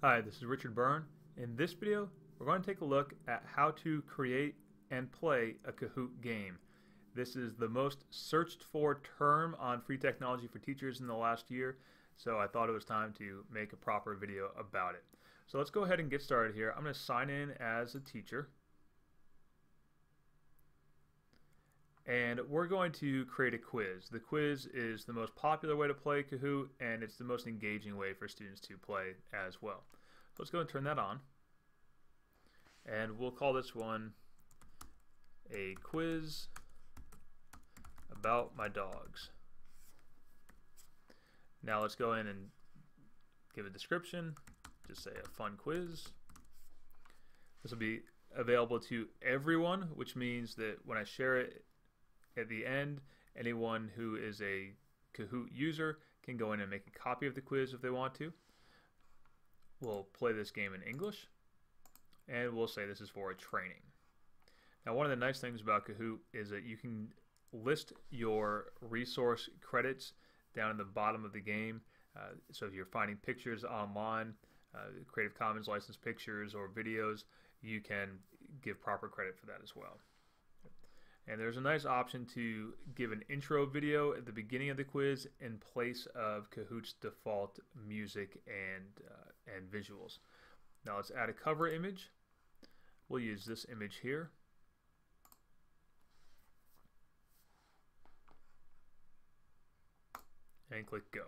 Hi, this is Richard Byrne. In this video, we're going to take a look at how to create and play a Kahoot game. This is the most searched for term on free technology for teachers in the last year, so I thought it was time to make a proper video about it. So let's go ahead and get started here. I'm going to sign in as a teacher. And we're going to create a quiz. The quiz is the most popular way to play Kahoot, and it's the most engaging way for students to play as well. Let's go and turn that on. And we'll call this one a quiz about my dogs. Now let's go in and give a description. Just say a fun quiz. This will be available to everyone, which means that when I share it at the end, anyone who is a Kahoot user can go in and make a copy of the quiz if they want to. We'll play this game in English, and we'll say this is for a training. Now, one of the nice things about Kahoot is that you can list your resource credits down in the bottom of the game. Uh, so if you're finding pictures online, uh, Creative Commons licensed pictures or videos, you can give proper credit for that as well. And there's a nice option to give an intro video at the beginning of the quiz in place of Kahoot's default music and, uh, and visuals. Now let's add a cover image. We'll use this image here. And click go.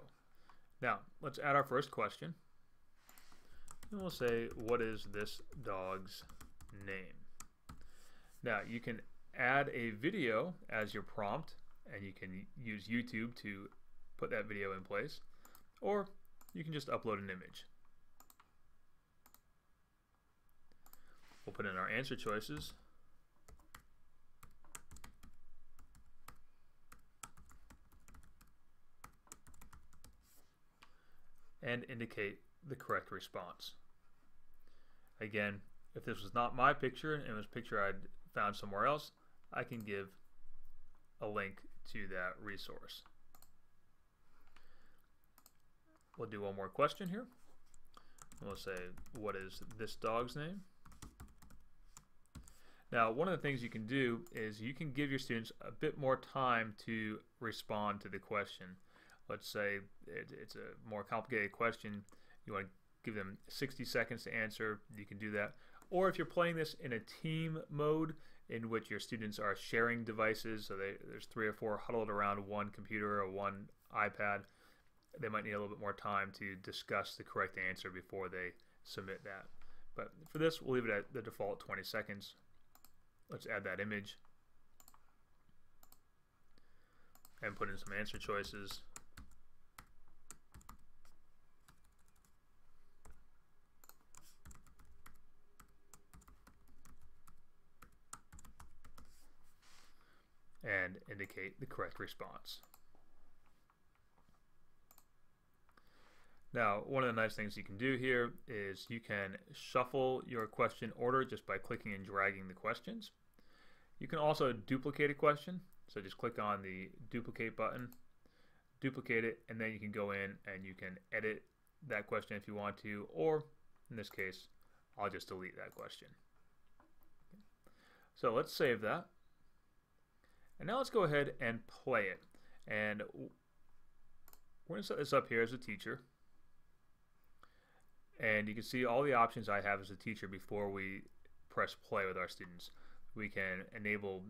Now let's add our first question. And we'll say, what is this dog's name? Now you can add a video as your prompt and you can use YouTube to put that video in place or you can just upload an image. We'll put in our answer choices and indicate the correct response. Again, if this was not my picture and it was a picture I'd found somewhere else, I can give a link to that resource. We'll do one more question here. We'll say, what is this dog's name? Now, one of the things you can do is you can give your students a bit more time to respond to the question. Let's say it, it's a more complicated question. You want to give them 60 seconds to answer. You can do that. Or if you're playing this in a team mode, in which your students are sharing devices. So they, there's three or four huddled around one computer or one iPad. They might need a little bit more time to discuss the correct answer before they submit that. But for this, we'll leave it at the default 20 seconds. Let's add that image and put in some answer choices. and indicate the correct response. Now, one of the nice things you can do here is you can shuffle your question order just by clicking and dragging the questions. You can also duplicate a question, so just click on the duplicate button, duplicate it, and then you can go in and you can edit that question if you want to, or in this case, I'll just delete that question. So let's save that. And now let's go ahead and play it. And we're going to set this up here as a teacher. And you can see all the options I have as a teacher before we press play with our students. We can enable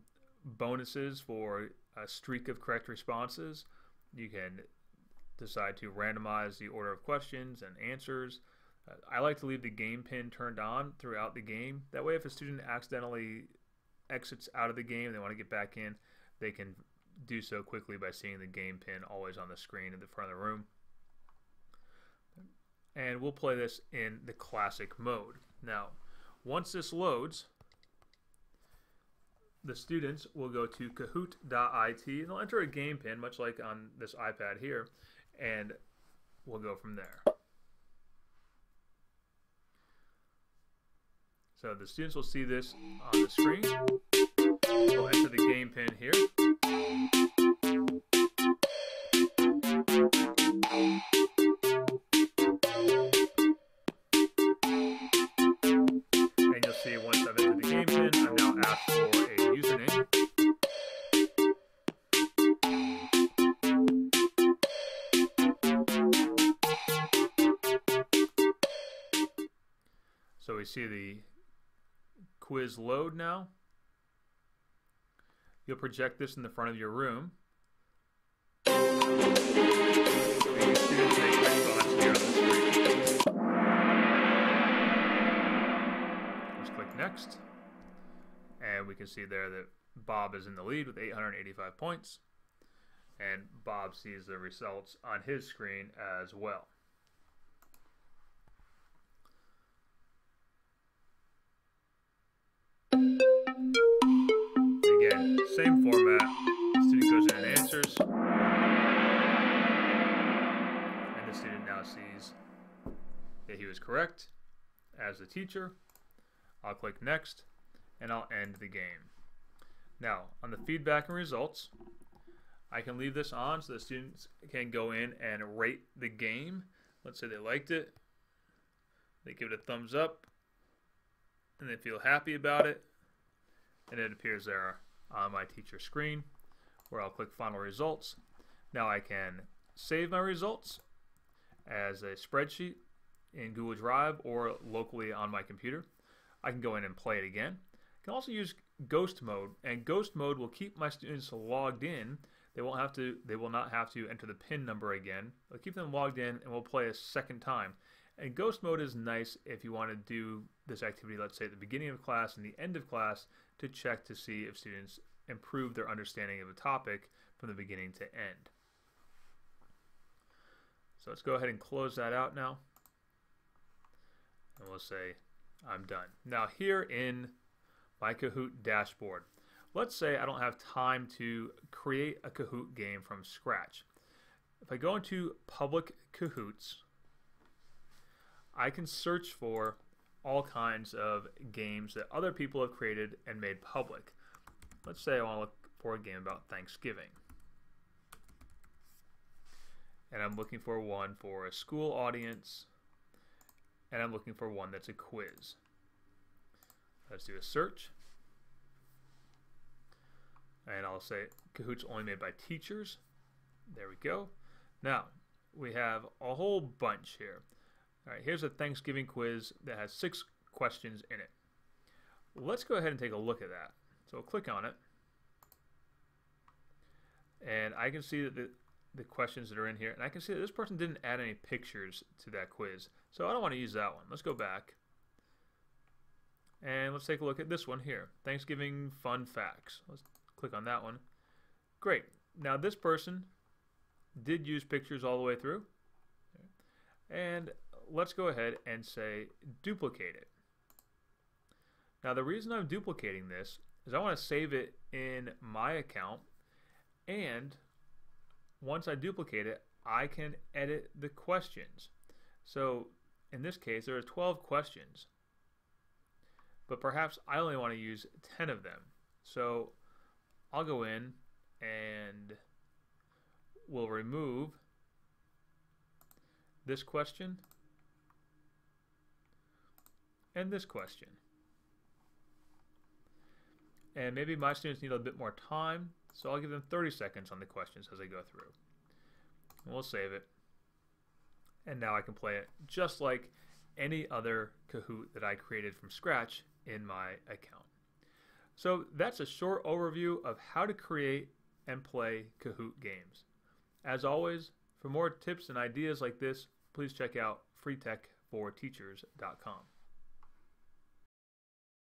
bonuses for a streak of correct responses. You can decide to randomize the order of questions and answers. Uh, I like to leave the game pin turned on throughout the game. That way if a student accidentally exits out of the game they want to get back in, they can do so quickly by seeing the game pin always on the screen in the front of the room. And we'll play this in the classic mode. Now, once this loads, the students will go to kahoot.it and they'll enter a game pin, much like on this iPad here, and we'll go from there. So the students will see this on the screen. We'll enter the game pin here. And you'll see once I've entered the game pin, I'm now asked for a username. So we see the quiz load now. You'll project this in the front of your room. Let's click next. And we can see there that Bob is in the lead with 885 points. And Bob sees the results on his screen as well. Same format. The student goes in and answers. And the student now sees that he was correct as the teacher. I'll click next and I'll end the game. Now, on the feedback and results, I can leave this on so the students can go in and rate the game. Let's say they liked it. They give it a thumbs up and they feel happy about it. And it appears there on my teacher screen where I'll click final results. Now I can save my results as a spreadsheet in Google Drive or locally on my computer. I can go in and play it again. I can also use ghost mode and ghost mode will keep my students logged in. They won't have to they will not have to enter the pin number again. It'll keep them logged in and we'll play a second time. And ghost mode is nice if you want to do this activity, let's say at the beginning of class and the end of class, to check to see if students improve their understanding of a topic from the beginning to end. So let's go ahead and close that out now. And we'll say I'm done. Now here in my Kahoot dashboard, let's say I don't have time to create a Kahoot game from scratch. If I go into public Kahoots, I can search for all kinds of games that other people have created and made public. Let's say I want to look for a game about Thanksgiving. And I'm looking for one for a school audience. And I'm looking for one that's a quiz. Let's do a search. And I'll say Kahoot's only made by teachers. There we go. Now, we have a whole bunch here. All right, here's a Thanksgiving quiz that has six questions in it. Let's go ahead and take a look at that. So I'll click on it. And I can see that the, the questions that are in here. And I can see that this person didn't add any pictures to that quiz. So I don't want to use that one. Let's go back. And let's take a look at this one here. Thanksgiving fun facts. Let's click on that one. Great. Now this person did use pictures all the way through. And let's go ahead and say duplicate it. Now the reason I'm duplicating this is I want to save it in my account and once I duplicate it I can edit the questions. So in this case there are 12 questions but perhaps I only want to use 10 of them. So I'll go in and we'll remove this question and this question. And maybe my students need a bit more time, so I'll give them 30 seconds on the questions as they go through. And we'll save it. And now I can play it just like any other Kahoot that I created from scratch in my account. So that's a short overview of how to create and play Kahoot games. As always, for more tips and ideas like this, please check out freetechforteachers.com.